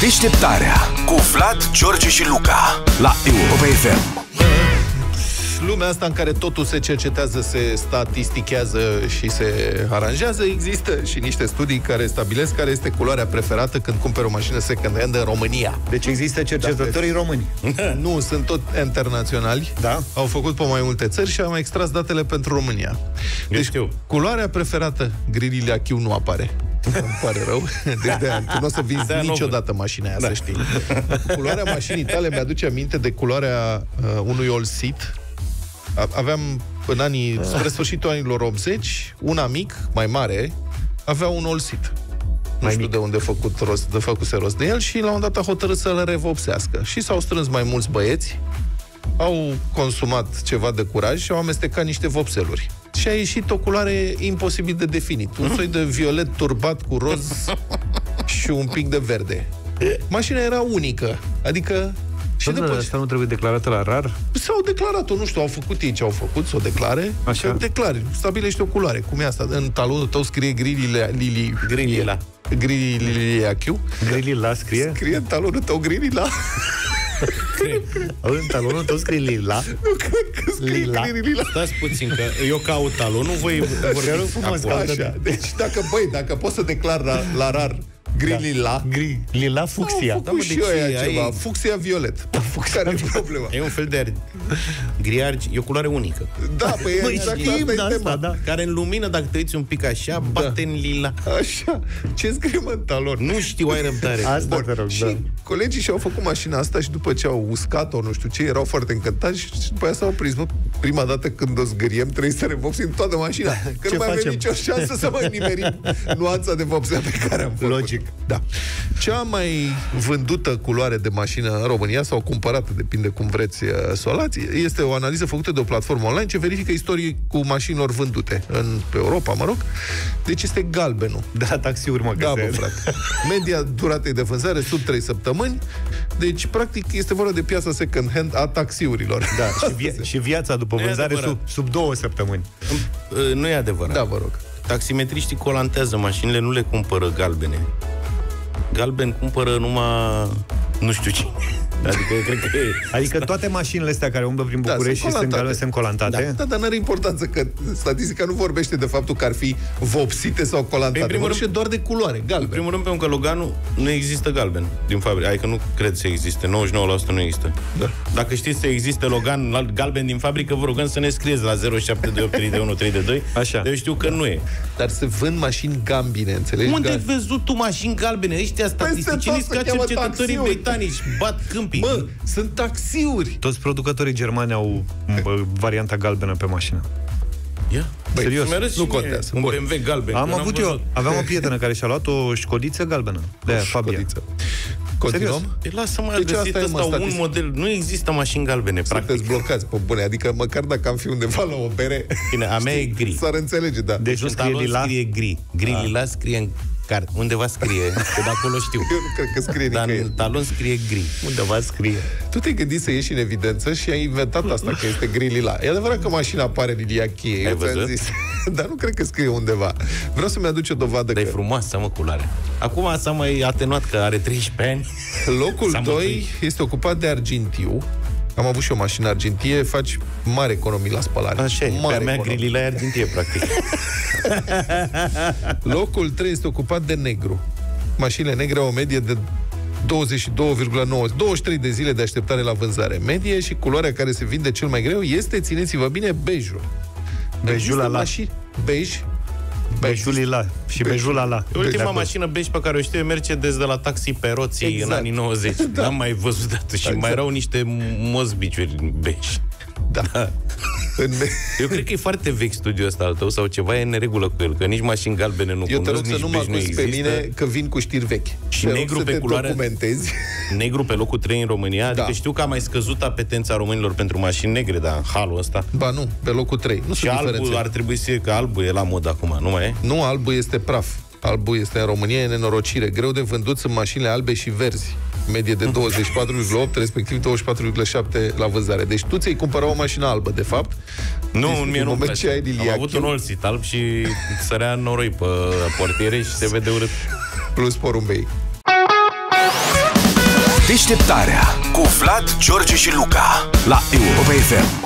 Deșteptarea cu Vlad, George și Luca la Europa FM. Lumea asta în care totul se cercetează, se statistichează și se aranjează, există și niște studii care stabilesc care este culoarea preferată când cumperi o mașină second-hand în România. Deci există cercetătorii români. Nu, sunt tot internaționali. Da? Au făcut pe mai multe țări și am extras datele pentru România. Deci, știu. culoarea preferată, grilile Achiu nu apare. Îmi pare rău. Deci de tu nu o să vinzi De-aia nu niciodată mașina aia, da. să știi. Culoarea mașinii tale mi-aduce aminte de culoarea uh, unui All Seat. A- Aveam în anii, spre sfârșitul anilor 80, un amic mai mare avea un All Seat. Nu Mai știu mic. de unde a făcut rost, de făcuse rost de el și la un moment dat a hotărât să-l revopsească. Și s-au strâns mai mulți băieți, au consumat ceva de curaj și au amestecat niște vopseluri. Și a ieșit o culoare imposibil de definit. Un soi de violet turbat cu roz și un pic de verde. Mașina era unică. Adică și Și după ce asta nu trebuie declarată la rar? s-au declarat-o, nu știu, au făcut ei ce au făcut, să o declare. Așa. Că declari, stabilește o culoare. Cum e asta? În talonul tău scrie grilile, lili, Grilila. grilile AQ. Grili la scrie? Scrie în talonul tău grilila. Auzi, în talonul tău scrie lila. Nu cred că scrie Lila. grilila. Stați puțin, că eu caut talonul, voi vorbiți frumos, acolo. că- Așa. Deci dacă, băi, dacă poți să declar la, la rar grilila, Gri, lila fucsia. Au Da, făcut mă, și deci eu aia ai- ceva. Fucsia violet. Care e problema? E un fel de ar... gri argi, e o culoare unică. Da, păi Măi, exact știm asta de e asta, tema. da. Care în lumină, dacă te uiți un pic așa, bate în lila. Așa. Ce scrie mă în talon? Nu știu, ai răbdare. Asta te rog, Și da. colegii și-au făcut mașina asta și după ce au uscat-o, nu știu ce, erau foarte încântați și după aia s-au prins, mă, prima dată când o zgăriem, trebuie să revopsim toată mașina. Că Ce nu mai avem facem? nicio șansă să mai nimerim nuanța de vopsea pe care am făcut. Logic. Da. Cea mai vândută culoare de mașină în România, sau cumpărată, depinde cum vreți uh, să o luați, este o analiză făcută de o platformă online ce verifică istorii cu mașinilor vândute în Europa, mă rog. Deci este galbenul. De la taxiuri mă Da, bă, găsesc. frate. Media duratei de vânzare sub 3 săptămăni. Deci, practic, este vorba de piața second-hand a taxiurilor. Da, și, via- și viața după Nu e vânzare adevărat. sub, sub două săptămâni. Uh, Nu e adevărat. Da, vă rog. Taximetriștii colantează mașinile, nu le cumpără galbene. Galben cumpără numai nu știu cine. Adică eu cred că e... Adică toate mașinile astea care umblă prin Da, București sunt și sunt, colantate. galbene, sunt colantate? Da, da, dar nu are importanță că statistica nu vorbește de faptul că ar fi vopsite sau colantate. Păi, în primul vorbește doar de culoare, În galben. primul rând, pentru că Loganul nu există galben din fabrică. Adică nu cred să existe. 99% nu există. Da. Dacă știți să existe Logan la- galben din fabrică, vă rugăm să ne scrieți la 07283132. Așa. De eu știu că nu e. Dar se vând mașini gambine, înțelegi? Unde ai Gal- văzut tu mașini galbene? Ăștia statisticieniști tot se ca cheamă cercetătorii taxiuri. britanici. Bat câmpii. Mă, sunt taxiuri. Toți producătorii germani au bă, varianta galbenă pe mașină. Ia. Băi, Serios? nu Mi-a arăt și contează. Un Bun. BMW galben. Am că n-am avut eu, văzut. aveam o prietenă care și-a luat o școdiță galbenă. De aia, Fabia. Școdiță. Continuăm? Păi lasă-mă, Deci deci a găsit asta e, mă, ăsta un statistic. model. Nu există mașini galbene, practic. Sunteți blocați pe bune, adică măcar dacă am fi undeva la o bere, Bine, a mea e gri. s-ar înțelege, da. Deci nu În scrie talon lila? scrie gri. Gri lila scrie în carte. Undeva scrie, că de acolo știu. Eu nu cred că scrie Dar nicăieri. în talon scrie gri. Undeva scrie. Tu te-ai gândit să ieși în evidență și ai inventat asta, că este gri lila. E adevărat că mașina apare lilia cheie, eu ți-am văzut? zis. Dar nu cred că scrie undeva. Vreau să-mi aduci o dovadă Dar e că frumoasă, mă, culoare. Acum s-a mai atenuat că are 13 ani. locul S-a 2 mântuit. este ocupat de argintiu. Am avut și o mașină argintie, faci mare economii la spălare. Așa e, pe mare a mea economii. grilila e argintie, practic. Locul 3 este ocupat de negru. Mașinile negre au o medie de 22,9 23 de zile de așteptare la vânzare medie și culoarea care se vinde cel mai greu este, țineți-vă bine, bejul. Bejul Există la la. mașini- Bej. Bejul lila și Bejul. bejul la la. Ultima De acord. mașină bej pe care o știu e Mercedes de la Taxi pe roții Exact. în anii 90. Da. N-am mai văzut de atât. Și Exact. mai erau niște mozbiciuri bej. Da. În me- Eu cred că e foarte vechi studiul ăsta al tău sau ceva e în neregulă cu el, că nici mașini galbene nu Eu te cunosc, rog să nici nu mă bej nu acuzi pe există. mine că vin cu știri vechi. Și Te rog negru să pe te culoare- documentezi. Negru pe locul 3 în România, adică Da. știu că a mai scăzut apetența românilor pentru mașini negre, dar în halul ăsta. Ba nu, pe locul 3. Nu Și sunt albul diferențe. ar trebui să fie, că albul e la mod acum, nu mai e? Nu, albul este praf. Albul este în România, e nenorocire. Greu de vândut sunt mașinile albe și verzi. Medie de 24,8, respectiv 24,7 la vânzare. Deci tu ți-ai cumpărat o mașină albă, de fapt. Nu, Deci, în în mie nu moment place. ce ai liliachiu- Am avut un olsit alb și sărea în noroi pe portiere și se vede urât. Plus porumbei. Deșteptarea cu Vlad, George și Luca la Europa FM.